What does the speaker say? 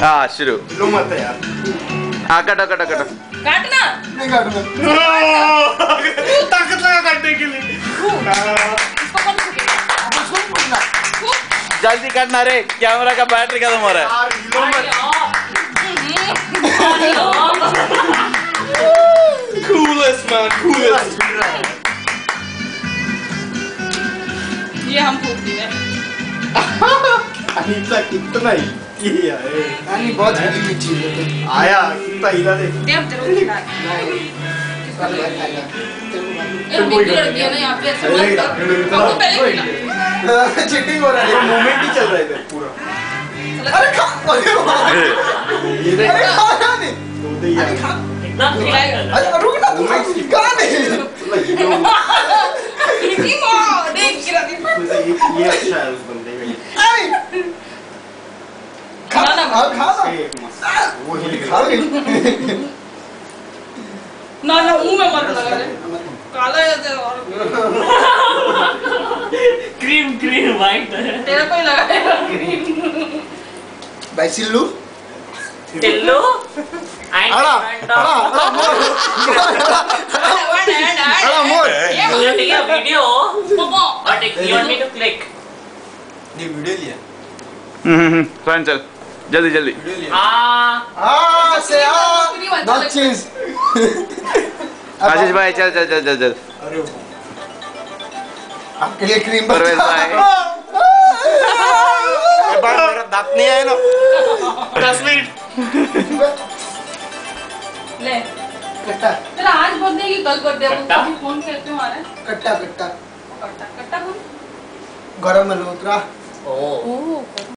हाँ शुरू लो मत यार हाँ कटो कटो कटो काटना नहीं काटूँगा ताकत लगा काटने के लिए जल्दी करना रे कैमरा का बैटरी खत्म हो रहा है यार लो मत Coolest man, coolest. ये हम फूक दिए अनीता कितना ही किया है। नानी बहुत हरी मिर्ची है आया कितना हिला दे। दे। तेरे को ये है चीटिंग हो रहा ये मोमेंट ही चल रहा है पूरा। अरे खा। अरे वाह! ये अरे खा खा नहीं। तो दे यार। एकदम खिलाएगा अरे रुक ना तू खा नहीं। दी। ये ये अच्छा है उस बंदे में अरे! खा ना, ना, खा खा ना ये मस्त वो हिल खा गया नहीं ना ना मुँह में मत लगा रे काला है तेरा और क्रीम क्रीम वाइट तेरा कोई लगाएगा भाई सिल्लू टिल्लू अड़ा अड़ा अड़ा मोर वन हैंड अड़ा मोर ये You're taking a video पोपो or take, you हम्म चल जल्दी। जल्दी आशीष भाई चल चल चल चल चल। आपके लिए क्रीम परवेज भाई। मेरा दांत नहीं आया ना। दस मिनट। ले। कट्टा। तेरा आज बर्थडे की कल बर्थडे वो कट्टा? कभी फ़ोन करते हो आ कट्टा कट्टा। कट्टा कट्टा कौन गरम मल्होत्रा. ओह